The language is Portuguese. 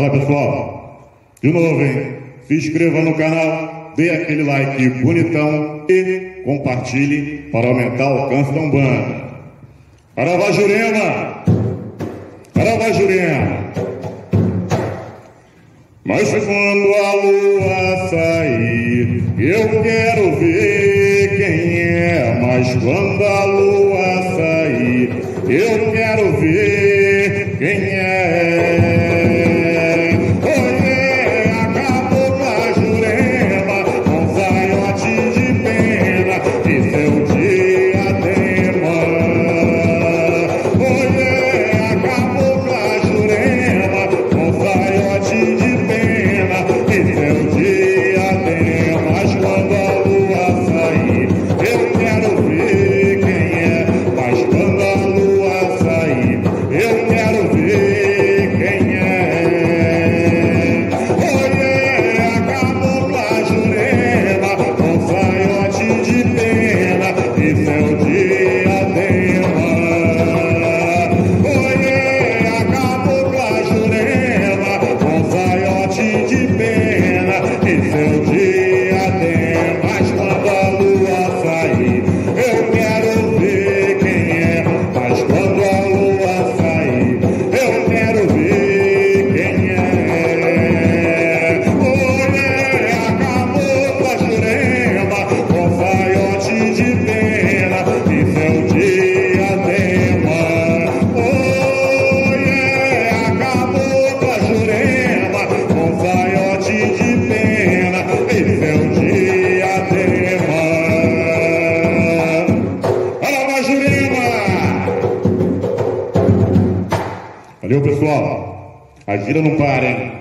Fala pessoal, de novo, hein? Se inscreva no canal, dê aquele like bonitão e compartilhe para aumentar o alcance da Umbanda. Aravajurema! Jurema. Mas quando a lua sair, eu quero ver quem é. Mas quando a lua sair, eu quero ver quem é. Valeu, pessoal. A gira não para, hein?